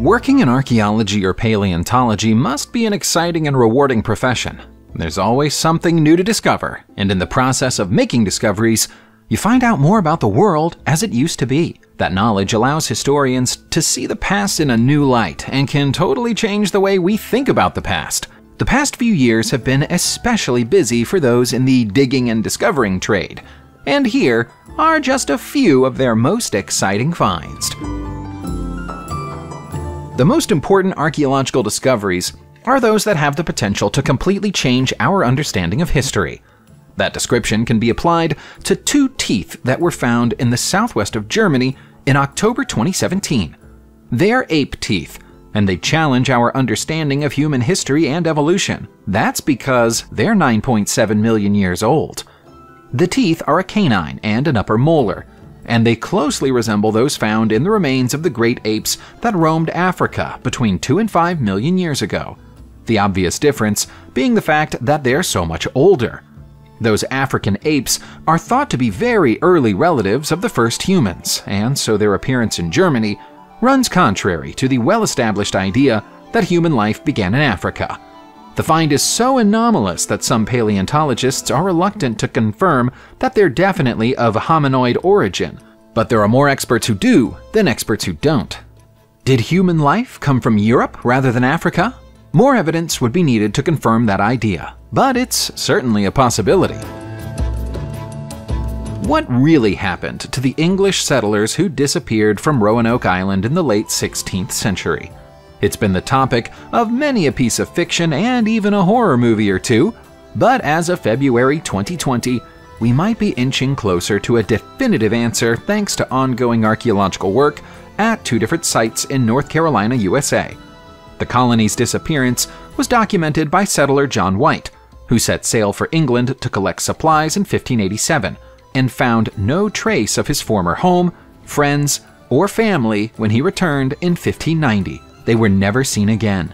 Working in archaeology or paleontology must be an exciting and rewarding profession. There's always something new to discover, and in the process of making discoveries, you find out more about the world as it used to be. That knowledge allows historians to see the past in a new light and can totally change the way we think about the past. The past few years have been especially busy for those in the digging and discovering trade, and here are just a few of their most exciting finds. The most important archaeological discoveries are those that have the potential to completely change our understanding of history. That description can be applied to two teeth that were found in the southwest of Germany in October 2017. They are ape teeth, and they challenge our understanding of human history and evolution. That's because they're 9.7 million years old. The teeth are a canine and an upper molar, and they closely resemble those found in the remains of the great apes that roamed Africa between 2 and 5 million years ago. The obvious difference being the fact that they're so much older. Those African apes are thought to be very early relatives of the first humans, and so their appearance in Germany runs contrary to the well established idea that human life began in Africa. The find is so anomalous that some paleontologists are reluctant to confirm that they're definitely of hominoid origin, but there are more experts who do than experts who don't. Did human life come from Europe rather than Africa? More evidence would be needed to confirm that idea, but it's certainly a possibility. What really happened to the English settlers who disappeared from Roanoke Island in the late 16th century? It's been the topic of many a piece of fiction and even a horror movie or two, but as of February 2020, we might be inching closer to a definitive answer thanks to ongoing archaeological work at two different sites in North Carolina, USA. The colony's disappearance was documented by settler John White, who set sail for England to collect supplies in 1587 and found no trace of his former home, friends, or family when he returned in 1590 they were never seen again.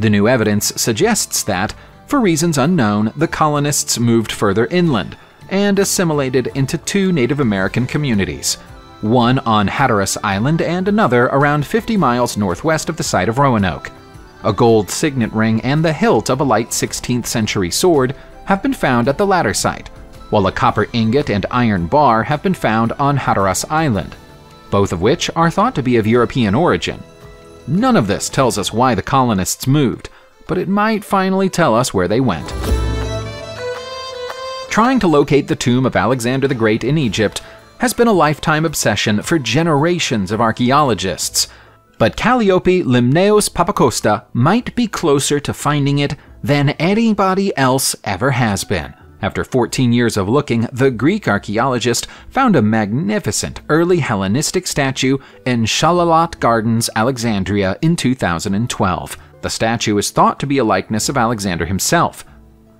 The new evidence suggests that, for reasons unknown, the colonists moved further inland and assimilated into two Native American communities, one on Hatteras Island and another around 50 miles northwest of the site of Roanoke. A gold signet ring and the hilt of a light 16th century sword have been found at the latter site, while a copper ingot and iron bar have been found on Hatteras Island, both of which are thought to be of European origin. None of this tells us why the colonists moved, but it might finally tell us where they went. Trying to locate the tomb of Alexander the Great in Egypt has been a lifetime obsession for generations of archaeologists, but Kalliope Limneos Papakosta might be closer to finding it than anybody else ever has been. After 14 years of looking, the Greek archaeologist found a magnificent early Hellenistic statue in Shallalat Gardens, Alexandria in 2012. The statue is thought to be a likeness of Alexander himself.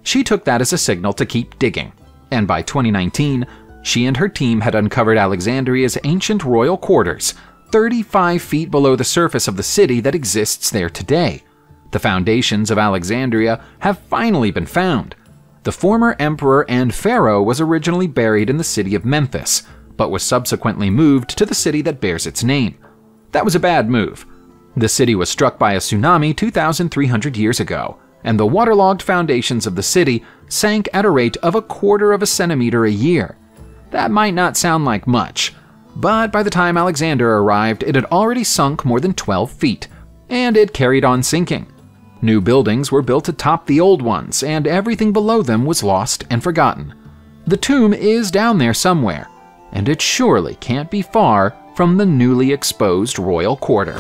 She took that as a signal to keep digging, and by 2019, she and her team had uncovered Alexandria's ancient royal quarters, 35 feet below the surface of the city that exists there today. The foundations of Alexandria have finally been found, the former emperor and pharaoh was originally buried in the city of Memphis, but was subsequently moved to the city that bears its name. That was a bad move. The city was struck by a tsunami 2,300 years ago, and the waterlogged foundations of the city sank at a rate of a quarter of a centimeter a year. That might not sound like much, but by the time Alexander arrived, it had already sunk more than 12 feet, and it carried on sinking. New buildings were built atop the old ones, and everything below them was lost and forgotten. The tomb is down there somewhere, and it surely can't be far from the newly exposed royal quarter.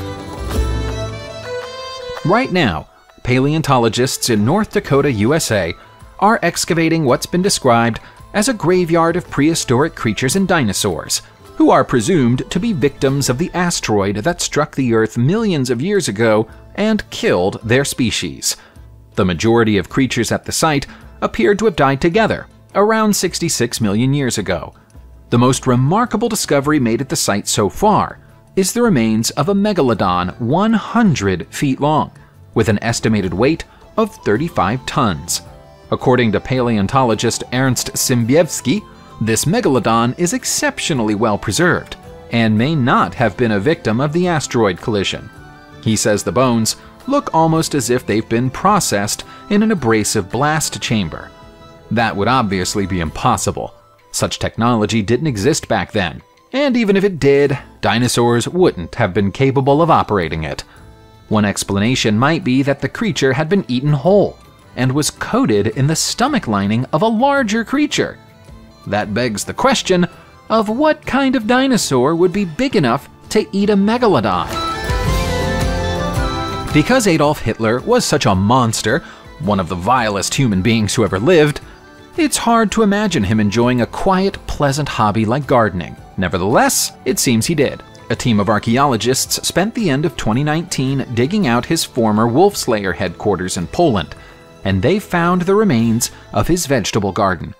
Right now, paleontologists in North Dakota, USA, are excavating what's been described as a graveyard of prehistoric creatures and dinosaurs, who are presumed to be victims of the asteroid that struck the Earth millions of years ago and killed their species. The majority of creatures at the site appeared to have died together, around 66 million years ago. The most remarkable discovery made at the site so far is the remains of a megalodon 100 feet long, with an estimated weight of 35 tons. According to paleontologist Ernst Szymbiewski, this megalodon is exceptionally well preserved and may not have been a victim of the asteroid collision. He says the bones look almost as if they've been processed in an abrasive blast chamber. That would obviously be impossible. Such technology didn't exist back then, and even if it did, dinosaurs wouldn't have been capable of operating it. One explanation might be that the creature had been eaten whole and was coated in the stomach lining of a larger creature. That begs the question of what kind of dinosaur would be big enough to eat a megalodon? Because Adolf Hitler was such a monster, one of the vilest human beings who ever lived, it's hard to imagine him enjoying a quiet, pleasant hobby like gardening. Nevertheless, it seems he did. A team of archaeologists spent the end of 2019 digging out his former wolf's lair headquarters in Poland, and they found the remains of his vegetable garden.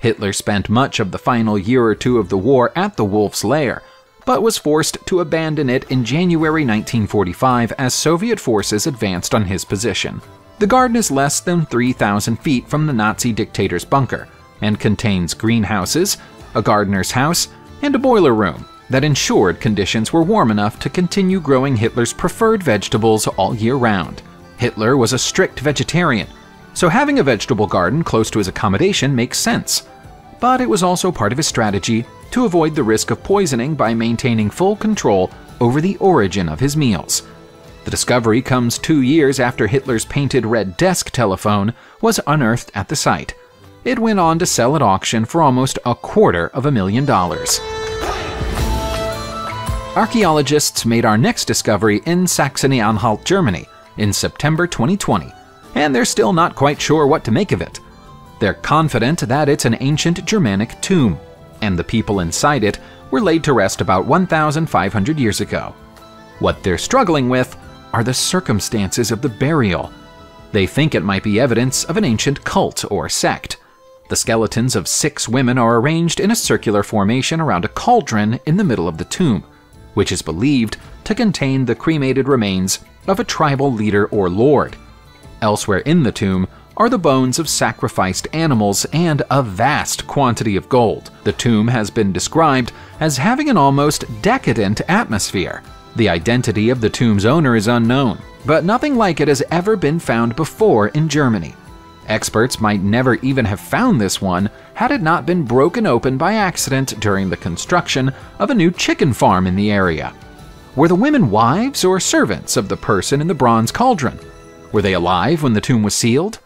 Hitler spent much of the final year or two of the war at the wolf's lair, but was forced to abandon it in January 1945 as Soviet forces advanced on his position. The garden is less than 3,000 feet from the Nazi dictator's bunker and contains greenhouses, a gardener's house, and a boiler room that ensured conditions were warm enough to continue growing Hitler's preferred vegetables all year round. Hitler was a strict vegetarian, so having a vegetable garden close to his accommodation makes sense. But it was also part of his strategy to avoid the risk of poisoning by maintaining full control over the origin of his meals. The discovery comes two years after Hitler's painted red desk telephone was unearthed at the site. It went on to sell at auction for almost a quarter of a million dollars. Archaeologists made our next discovery in Saxony Anhalt, Germany, in September 2020, and they're still not quite sure what to make of it. They're confident that it's an ancient Germanic tomb, and the people inside it were laid to rest about 1,500 years ago. What they're struggling with are the circumstances of the burial. They think it might be evidence of an ancient cult or sect. The skeletons of six women are arranged in a circular formation around a cauldron in the middle of the tomb, which is believed to contain the cremated remains of a tribal leader or lord. Elsewhere in the tomb are the bones of sacrificed animals and a vast quantity of gold. The tomb has been described as having an almost decadent atmosphere, the identity of the tomb's owner is unknown, but nothing like it has ever been found before in Germany. Experts might never even have found this one had it not been broken open by accident during the construction of a new chicken farm in the area. Were the women wives or servants of the person in the bronze cauldron? Were they alive when the tomb was sealed?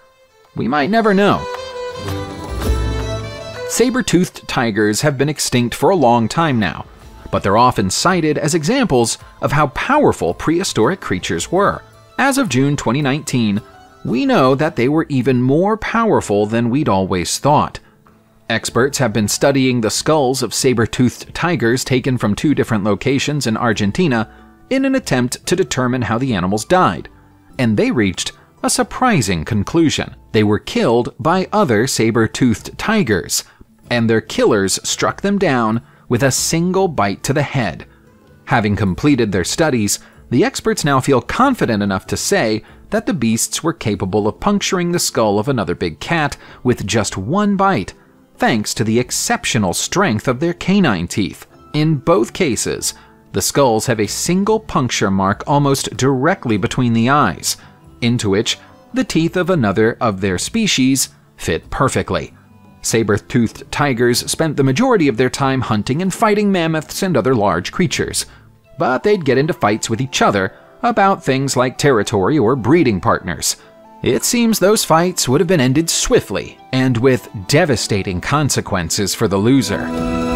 We might never know. Saber-toothed tigers have been extinct for a long time now, but they're often cited as examples of how powerful prehistoric creatures were. As of June 2019, we know that they were even more powerful than we'd always thought. Experts have been studying the skulls of saber-toothed tigers taken from two different locations in Argentina in an attempt to determine how the animals died, and they reached a surprising conclusion. They were killed by other saber-toothed tigers, and their killers struck them down with a single bite to the head. Having completed their studies, the experts now feel confident enough to say that the beasts were capable of puncturing the skull of another big cat with just one bite, thanks to the exceptional strength of their canine teeth. In both cases, the skulls have a single puncture mark almost directly between the eyes, into which the teeth of another of their species fit perfectly. Saber-toothed tigers spent the majority of their time hunting and fighting mammoths and other large creatures. But they'd get into fights with each other about things like territory or breeding partners. It seems those fights would have been ended swiftly and with devastating consequences for the loser.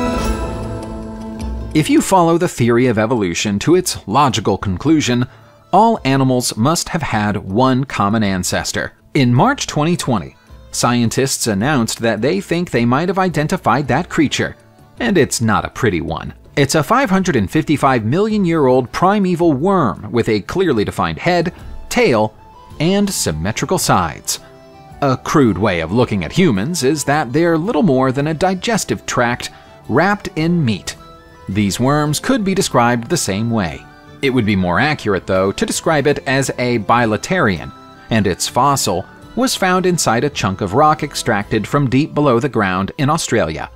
If you follow the theory of evolution to its logical conclusion, all animals must have had one common ancestor. In March 2020, Scientists announced that they think they might have identified that creature, and it's not a pretty one. It's a 555 million year old primeval worm with a clearly defined head, tail, and symmetrical sides. A crude way of looking at humans is that they're little more than a digestive tract wrapped in meat. These worms could be described the same way. It would be more accurate, though, to describe it as a bilaterian, and its fossil was found inside a chunk of rock extracted from deep below the ground in Australia.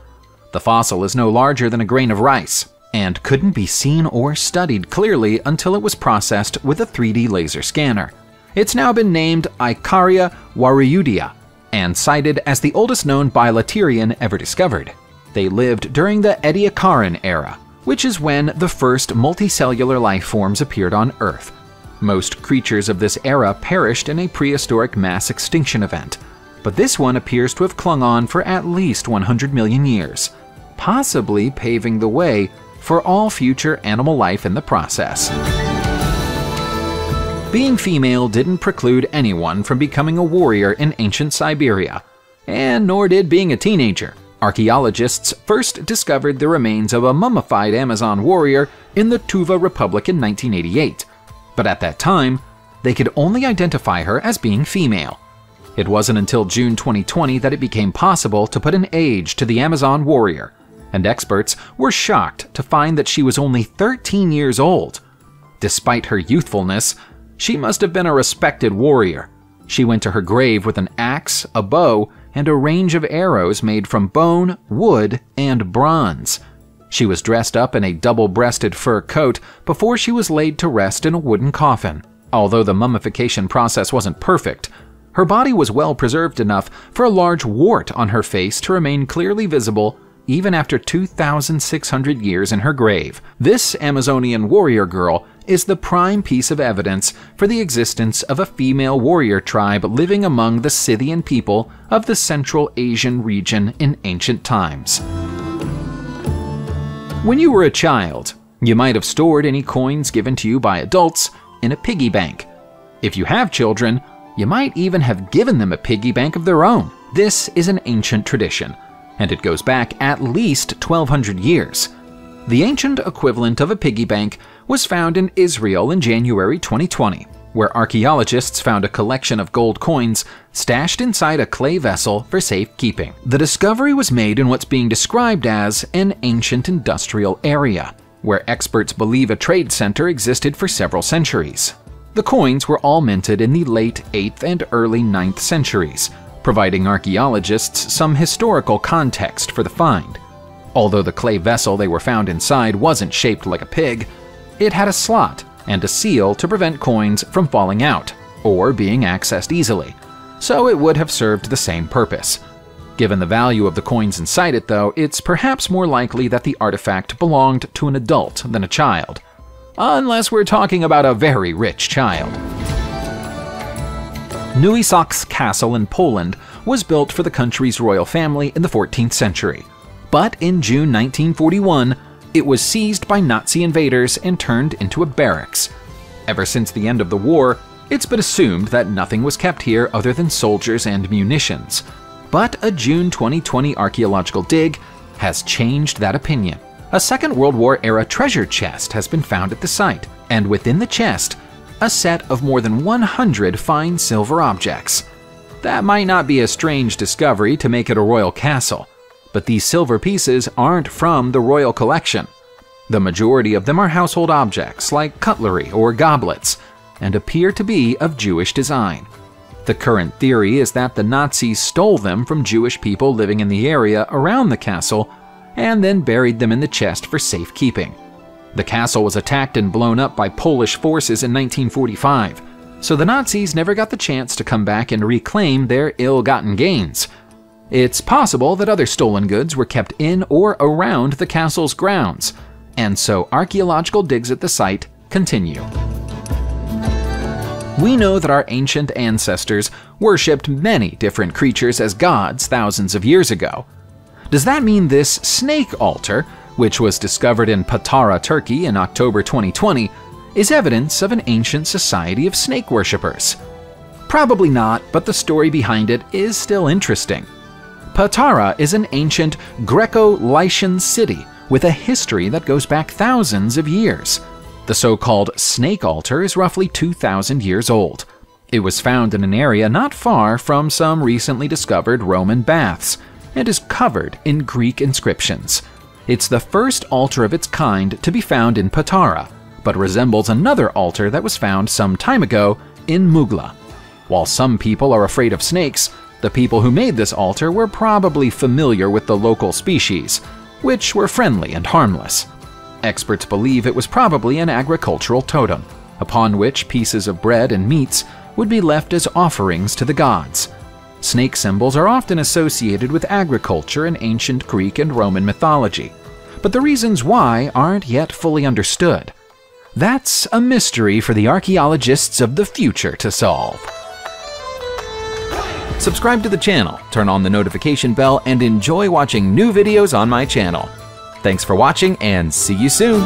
The fossil is no larger than a grain of rice, and couldn't be seen or studied clearly until it was processed with a 3D laser scanner. It's now been named Ikaria wariootia and cited as the oldest known bilaterian ever discovered. They lived during the Ediacaran era, which is when the first multicellular life forms appeared on Earth. Most creatures of this era perished in a prehistoric mass extinction event, but this one appears to have clung on for at least 100 million years, possibly paving the way for all future animal life in the process. Being female didn't preclude anyone from becoming a warrior in ancient Siberia, and nor did being a teenager. Archaeologists first discovered the remains of a mummified Amazon warrior in the Tuva Republic in 1988, but at that time, they could only identify her as being female. It wasn't until June 2020 that it became possible to put an age to the Amazon warrior, and experts were shocked to find that she was only 13 years old. Despite her youthfulness, she must have been a respected warrior. She went to her grave with an axe, a bow, and a range of arrows made from bone, wood, and bronze. She was dressed up in a double breasted fur coat before she was laid to rest in a wooden coffin. Although the mummification process wasn't perfect, her body was well preserved enough for a large wart on her face to remain clearly visible even after 2,600 years in her grave. This Amazonian warrior girl is the prime piece of evidence for the existence of a female warrior tribe living among the Scythian people of the Central Asian region in ancient times. When you were a child, you might have stored any coins given to you by adults in a piggy bank. If you have children, you might even have given them a piggy bank of their own. This is an ancient tradition, and it goes back at least 1200 years. The ancient equivalent of a piggy bank was found in Israel in January 2020, where archaeologists found a collection of gold coins stashed inside a clay vessel for safekeeping. The discovery was made in what's being described as an ancient industrial area, where experts believe a trade center existed for several centuries. The coins were all minted in the late 8th and early 9th centuries, providing archaeologists some historical context for the find. Although the clay vessel they were found inside wasn't shaped like a pig, it had a slot and a seal to prevent coins from falling out or being accessed easily, so it would have served the same purpose. Given the value of the coins inside it, though, it's perhaps more likely that the artifact belonged to an adult than a child. Unless we're talking about a very rich child. Nuisoks Castle in Poland was built for the country's royal family in the 14th century. But in June 1941, it was seized by Nazi invaders and turned into a barracks. Ever since the end of the war, it's been assumed that nothing was kept here other than soldiers and munitions. But a June 2020 archaeological dig has changed that opinion. A Second World War era treasure chest has been found at the site, and within the chest, a set of more than 100 fine silver objects. That might not be a strange discovery to make it a royal castle, but these silver pieces aren't from the royal collection. The majority of them are household objects like cutlery or goblets and appear to be of Jewish design. The current theory is that the Nazis stole them from Jewish people living in the area around the castle and then buried them in the chest for safekeeping. The castle was attacked and blown up by Polish forces in 1945, so the Nazis never got the chance to come back and reclaim their ill gotten gains. It's possible that other stolen goods were kept in or around the castle's grounds, and so archaeological digs at the site continue. We know that our ancient ancestors worshipped many different creatures as gods thousands of years ago. Does that mean this snake altar, which was discovered in Patara, Turkey in October 2020, is evidence of an ancient society of snake worshippers? Probably not, but the story behind it is still interesting. Patara is an ancient Greco-Lycian city with a history that goes back thousands of years. The so-called Snake Altar is roughly 2,000 years old. It was found in an area not far from some recently discovered Roman baths and is covered in Greek inscriptions. It's the first altar of its kind to be found in Patara, but resembles another altar that was found some time ago in Mugla. While some people are afraid of snakes, the people who made this altar were probably familiar with the local species, which were friendly and harmless. Experts believe it was probably an agricultural totem, upon which pieces of bread and meats would be left as offerings to the gods. Snake symbols are often associated with agriculture in ancient Greek and Roman mythology, but the reasons why aren't yet fully understood. That's a mystery for the archaeologists of the future to solve. Subscribe to the channel, turn on the notification bell, and enjoy watching new videos on my channel. Thanks for watching and see you soon!